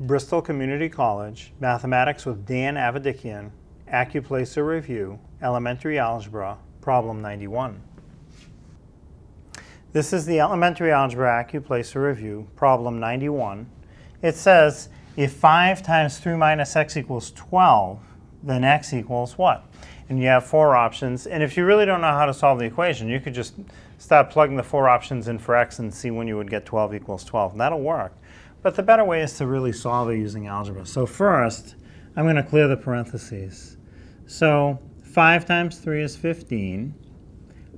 Bristol Community College, Mathematics with Dan Avedikian, Accuplacer Review, Elementary Algebra, Problem 91. This is the Elementary Algebra Accuplacer Review, Problem 91. It says, if 5 times 3 minus x equals 12, then x equals what? And you have four options. And if you really don't know how to solve the equation, you could just start plugging the four options in for x and see when you would get 12 equals 12. And that'll work. But the better way is to really solve it using algebra. So first, I'm going to clear the parentheses. So 5 times 3 is 15.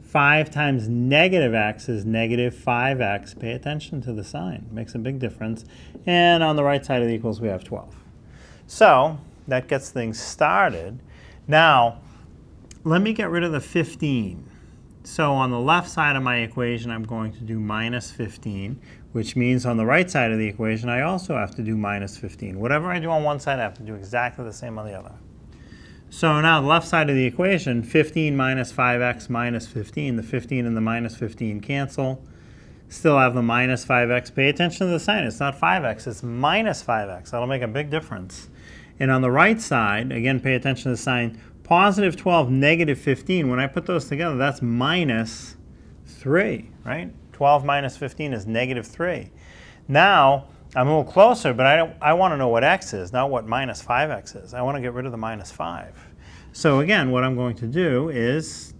5 times negative x is negative 5x. Pay attention to the sign. Makes a big difference. And on the right side of the equals, we have 12. So that gets things started. Now, let me get rid of the 15. So on the left side of my equation, I'm going to do minus 15, which means on the right side of the equation, I also have to do minus 15. Whatever I do on one side, I have to do exactly the same on the other. So now the left side of the equation, 15 minus 5x minus 15. The 15 and the minus 15 cancel. Still have the minus 5x. Pay attention to the sign. It's not 5x, it's minus 5x. That'll make a big difference. And on the right side, again, pay attention to the sign, positive 12, negative 15. When I put those together, that's minus 3, right? 12 minus 15 is negative 3. Now, I'm a little closer, but I, don't I want to know what x is, not what minus 5x is. I want to get rid of the minus 5. So again, what I'm going to do is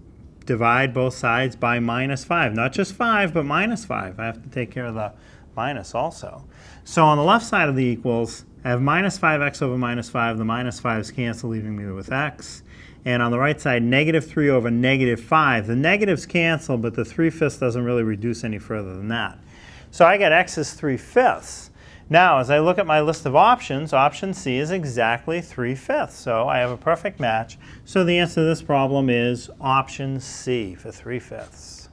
divide both sides by minus 5. Not just 5, but minus 5. I have to take care of the minus also. So on the left side of the equals, I have minus 5x over minus 5. The minus 5's cancel, leaving me with x. And on the right side, negative 3 over negative 5. The negatives cancel, but the 3 fifths doesn't really reduce any further than that. So I get x is 3 fifths. Now, as I look at my list of options, option C is exactly 3 fifths. So I have a perfect match. So the answer to this problem is option C for 3 fifths.